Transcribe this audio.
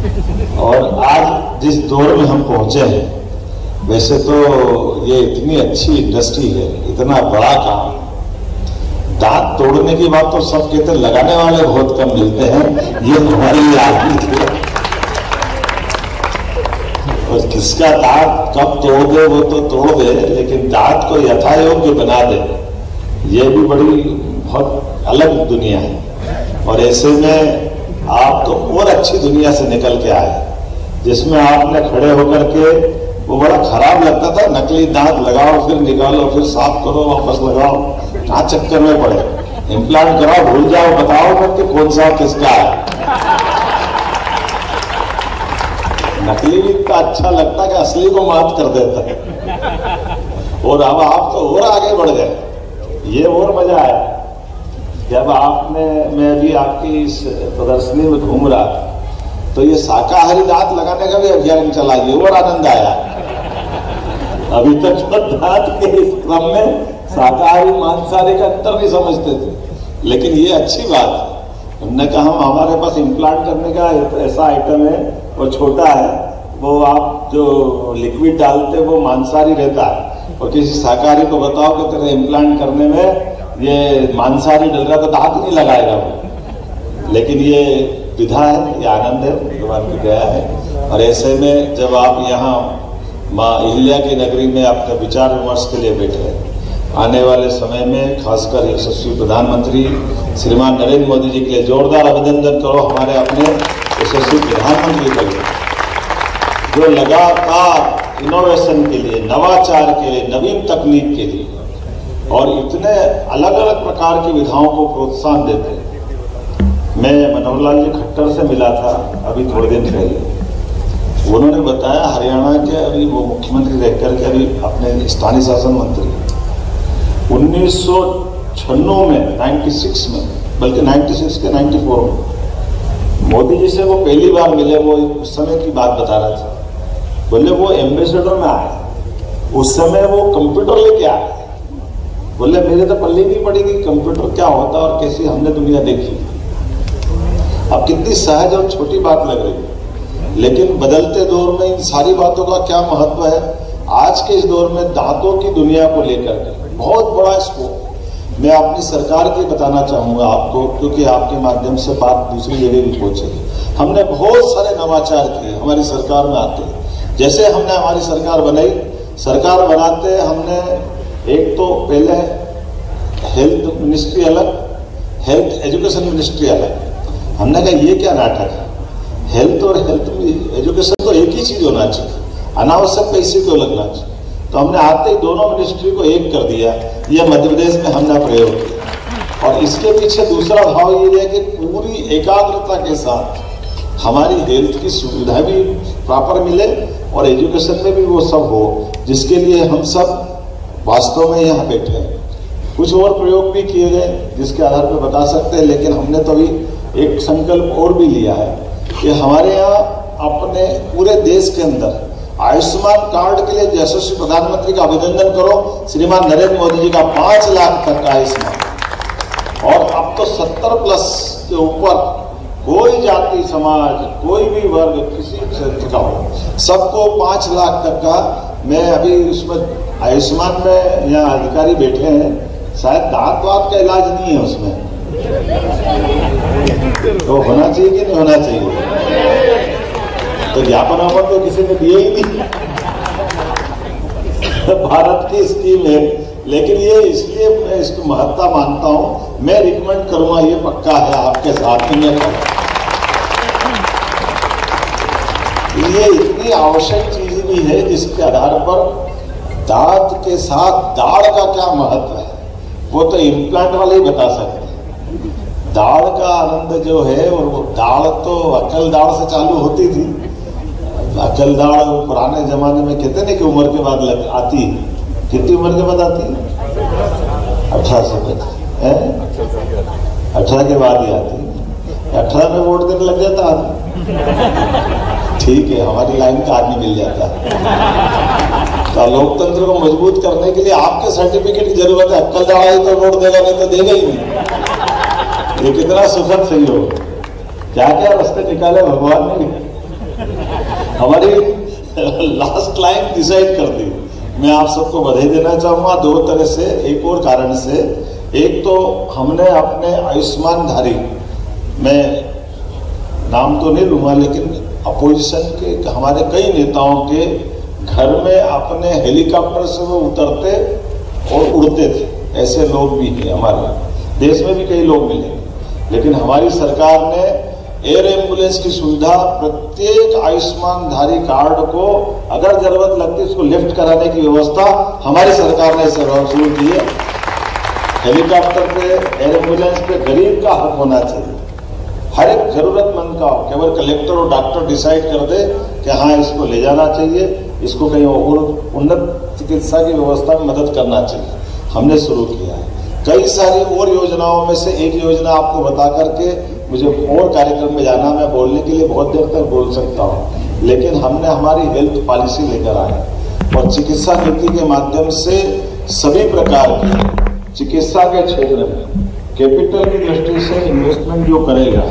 और आज जिस दौर में हम पहुँचे हैं, वैसे तो ये इतनी अच्छी इंडस्ट्री है, इतना बड़ा काम। दांत तोड़ने की बात तो सब कहते लगाने वाले बहुत कम मिलते हैं, ये हमारे लिए आदमी और किसका दांत कब तोड़ दे वो तो तोड़ दे लेकिन दांत को यथा योग्य बना दे। ये भी बड़ी, बहुत अलग दुनिया है। और ऐसे में आप तो और अच्छी दुनिया से निकल के आए। जिसमें आपने खड़े होकर के वो बड़ा खराब लगता था, नकली दांत लगाओ, फिर निकालो, फिर साफ़ करो, वापस लगाओ। कहाँ चक्कर में पड़े? इम्प्लांट कराओ, भूल जाओ, बताओ मत कि कौन सा, किसका है। नकली भी इतना अच्छा लगता कि असली को माफ़ कर देता है। और अब आप तो और आगे बढ़ गए। ये और मज़ा आया। जब आपने, मैं भी आपकी इस प्रदर्शनी में घूम रहा था तो ये शाकाहारी दांत लगाने का भी अभियान चला, ये और आनंद आया। अभी तक तो दांत के इस क्रम में शाकाहारी मांसाहारी का अंतर नहीं समझते थे। लेकिन ये अच्छी बात है उनने कहा, हम हमारे पास इम्प्लांट करने का ऐसा आइटम है, वो छोटा है, वो आप जो लिक्विड डालते वो मांसाहारी रहता है। और किसी शाकाहारी को बताओ कि तेरे इम्प्लांट करने में ये मांसाहारी डल रहा तो दांत नहीं लगाएगा वो। लेकिन ये विधा है, ये आनंद है, भगवान की दया है। और ऐसे में जब आप यहाँ माँ अहिल्या की नगरी में अपने विचार विमर्श के लिए बैठे हैं, आने वाले समय में खासकर यशस्वी प्रधानमंत्री श्रीमान नरेंद्र मोदी जी के लिए जोरदार अभिनंदन करो, हमारे अपने यशस्वी प्रधानमंत्री के लिए। जो लगातार इनोवेशन के लिए, नवाचार के लिए, नवीन तकनीक के लिए और इतने अलग अलग प्रकार की विधाओं को प्रोत्साहन देते हैं। मैं मनोहर लाल जी खट्टर से मिला था अभी थोड़े दिन पहले। उन्होंने बताया हरियाणा के अभी वो मुख्यमंत्री रहकर के अभी अपने स्थानीय शासन मंत्री उन्नीस में 96 में, बल्कि 96 के 94 में, मोदी जी से वो पहली बार मिले, वो उस समय की बात बता रहा था। बोले, वो एम्बेसडर में आए। उस समय वो कंप्यूटर लेके आए। बोले, मेरे तो पल्ली नहीं पड़ेगी, कंप्यूटर क्या होता और कैसी हमने दुनिया देखी? अब कितनी सहज और छोटी बात लग रही है। लेकिन बदलते दौर में इन सारी बातों का क्या महत्व है? आज के इस दौर में दांतों की दुनिया को लेकर बहुत बड़ा स्कोप। मैं अपनी सरकार की बताना चाहूँगा आपको, क्योंकि आपके माध्यम से बात दूसरी जगह भी पहुंचेगी हमने बहुत सारे नवाचार किए, हमारी सरकार में आते जैसे हमने हमारी सरकार बनाई, सरकार बनाते हमने एक तो पहले हेल्थ मिनिस्ट्री अलग हेल्थ एजुकेशन मिनिस्ट्री अलग। हमने कहा, ये क्या नाटक है? हेल्थ और हेल्थ एजुकेशन तो एक ही चीज़ होना चाहिए। अनावश्यक पैसे क्यों लगना चाहिए? तो हमने आते ही दोनों मिनिस्ट्री को एक कर दिया। ये मध्य प्रदेश में हमने प्रयोग किया। और इसके पीछे दूसरा भाव ये है कि पूरी एकाग्रता के साथ हमारी हेल्थ की सुविधा भी प्रॉपर मिले और एजुकेशन में भी वो सब हो, जिसके लिए हम सब वास्तव में यहाँ बैठे हैं। कुछ और प्रयोग भी किए गए, जिसके आधार पर बता सकते हैं, लेकिन हमने तो अभी एक संकल्प और भी लिया है कि हमारे यहाँ अपने पूरे देश के अंदर आयुष्मान कार्ड के लिए यशस्वी प्रधानमंत्री का अभिनंदन करो। श्रीमान नरेंद्र मोदी जी का पाँच लाख तक का आयुष्मान। और अब तो सत्तर प्लस के ऊपर कोई जाति, समाज, कोई भी वर्ग किसी क्षेत्र का हो, सबको पाँच लाख तक का मैं अभी उसमें आयुष्मान में यहाँ अधिकारी बैठे हैं। शायद दांत वात का इलाज नहीं है उसमें। तो होना चाहिए कि नहीं होना चाहिए? तो ज्ञापन वापन तो किसी ने दिए ही नहीं। भारत की स्कीम है। लेकिन ये इसलिए मैं इसको महत्ता मानता हूँ। मैं रिकमेंड करूँगा, ये पक्का है आपके साथ में। ये इतनी आवश्यक चीज़ भी है जिसके आधार पर दांत के साथ दाढ़ का क्या महत्व है? वो तो इम्प्लांट वाले ही बता सकते हैं। दाढ़ का आनंद जो है और वो दाढ़ तो अकल दाढ़ से चालू होती थी। अकल दाढ़ पुराने जमाने में कहते नहीं कि उम्र के बाद लग आती है? कितनी उम्र के बाद आती है? अठारह से अठारह के बाद ही आती है। अठारह में वोट देने लग जाता आदमी। ठीक है, हमारी लाइन का आदमी मिल जाता। है तो लोकतंत्र को मज़बूत करने के लिए आपके सर्टिफिकेट की ज़रूरत है। अक्कल दवाई तो वोट देगा, नहीं तो देगा ही नहीं। ये कितना सुखद सही हो। क्या क्या रास्ते निकाले भगवान ने? हमारी लास्ट लाइन डिसाइड कर दी। मैं आप सबको बधाई देना चाहूँगा दो तरह से, एक और कारण से। एक तो हमने अपने आयुष्मान धारी मैं नाम तो नहीं लूँगा, लेकिन अपोजिशन के, हमारे कई नेताओं के घर में अपने हेलीकॉप्टर से वो उतरते और उड़ते थे। ऐसे लोग भी हैं हमारे देश में भी कई लोग मिले। लेकिन हमारी सरकार ने एयर एंबुलेंस की सुविधा, प्रत्येक आयुष्मान धारी कार्ड को, अगर ज़रूरत लगती उसको लिफ्ट कराने की व्यवस्था हमारी सरकार ने शुरू की है। हेलीकॉप्टर पे एयर एंबुलेंस पे गरीब का हक होना चाहिए। हर एक जरूरतमंद का केवल कलेक्टर और डॉक्टर डिसाइड कर दे कि हाँ इसको ले जाना चाहिए, इसको कहीं और उन्नत चिकित्सा की व्यवस्था में मदद करना चाहिए। हमने शुरू किया है। कई सारी और योजनाओं में से एक योजना आपको बता करके मुझे और कार्यक्रम में जाना, मैं बोलने के लिए बहुत देर तक बोल सकता हूँ। लेकिन हमने हमारी हेल्थ पॉलिसी लेकर आए और चिकित्सा नीति के माध्यम से सभी प्रकार की चिकित्सा के क्षेत्र में कैपिटल की दृष्टि से इन्वेस्टमेंट जो करेगा